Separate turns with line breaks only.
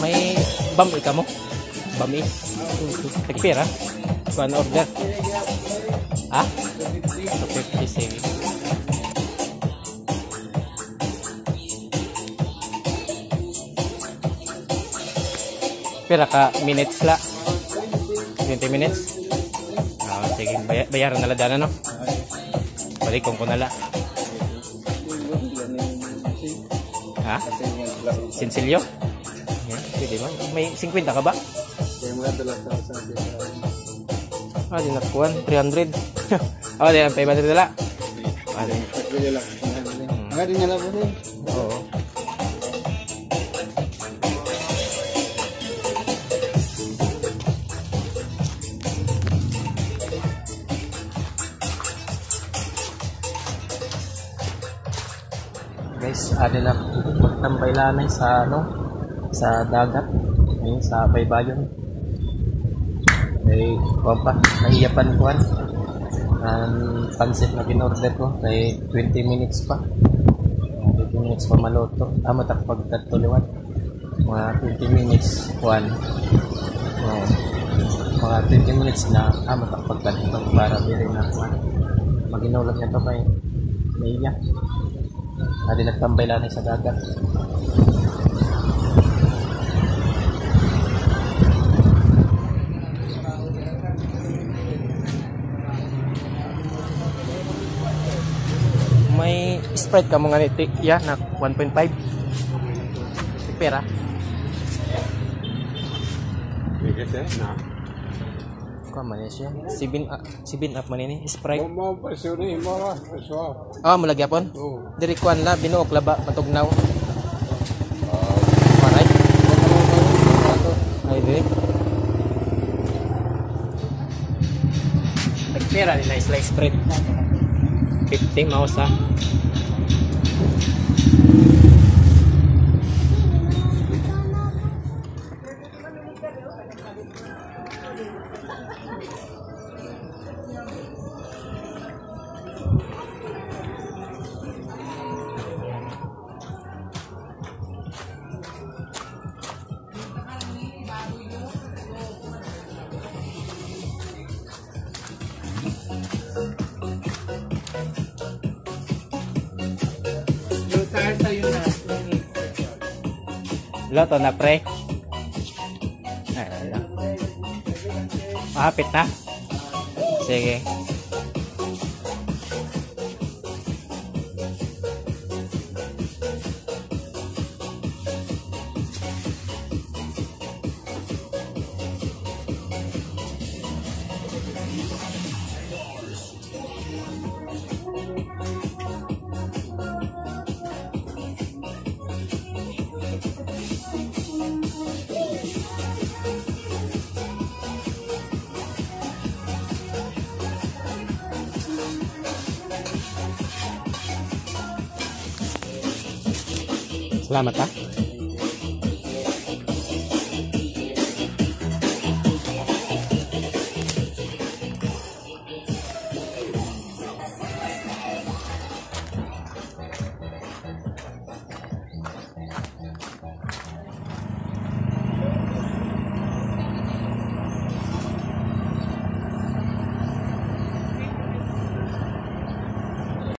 Bami ka mo? Bami? Tagpira? Kuan order? Ha? 250 sige. Pira ka minutes la? 20 minutes? Ah, sige, bay bayaran nala dana no? Balik ko nala. Ha? Sinsilyo? Yeah, pwede man. May 50 ka ba?
Kaya mga sa.
Ah, di nakuhan. 300. oh, di ang 500 dala. Ah, di.
Pwede lang. Nga din lang po din.
Oo. Guys, ano na magtambay lanay sa ano sa dagat ayun sa baybayon. Kay kuwan pa nahiyapan kuwan ang pansit na pinorder ko kay 20 minutes pa. 20 minutes pa maluto ah matakpag tatuliwan mga 20 minutes kuwan oh, mga 20 minutes na ah matakpag tatuliwan para biri na kuwan maginulat niya to kay naiya Adi nagtambay lang sa dagat. May Sprite ka mga niti. Ya, na 1.5. Pera.
Sige siya. Na.
Kuha man niya siya. 7 up, 7 up man ini. Sprite.
Mo mo pasuri mo ra. Paswa.
Ah, mulagi apon.
Oo.
Diri kuan la binuok laba matugnaw. Maray. Ay diri. Nagpera ni na slice spread. 50 mouse Loto na pre. Ay. Mahapit na. Sige. Salamat ha.